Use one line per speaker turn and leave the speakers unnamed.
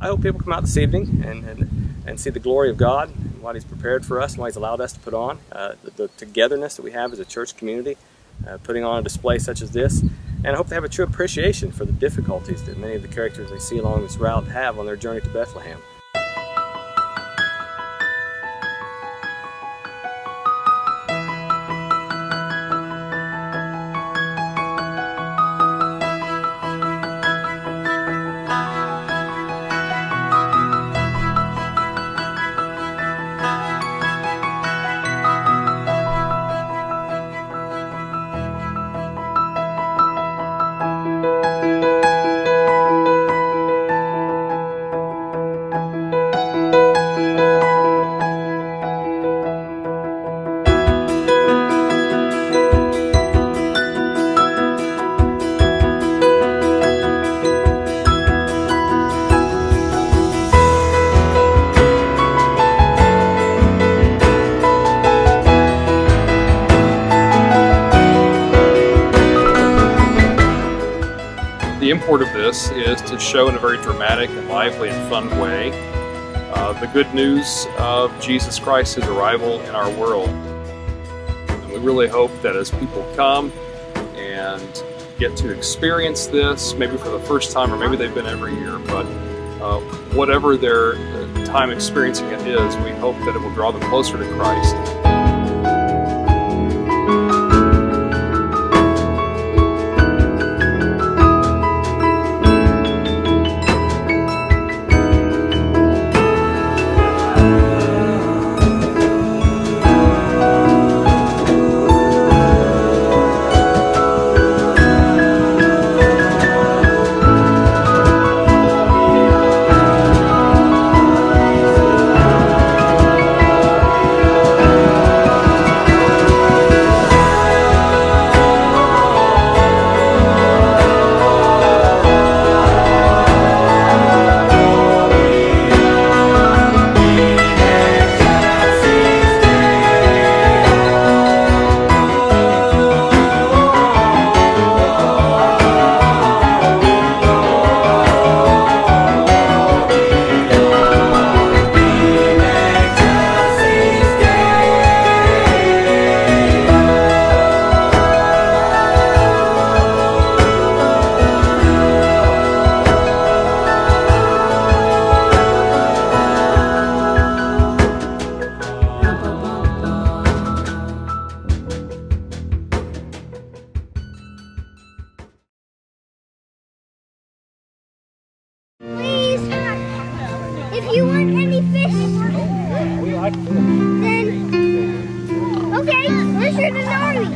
I hope people come out this evening and, and, and see the glory of God, and what He's prepared for us, and what He's allowed us to put on, uh, the, the, togetherness that we have as a church community, uh, putting on a display such as this. And I hope they have a true appreciation for the difficulties that many of the characters they see along this route have on their journey to Bethlehem.
The import of this is to show in a very dramatic and lively and fun way uh, the good news of Jesus Christ, His arrival in our world. And we really hope that as people come and get to experience this, maybe for the first time, or maybe they've been every year, but uh, whatever their uh, time experiencing it is, we hope that it will draw them closer to Christ.
Please, if you want any fish, then okay, where's your Denari?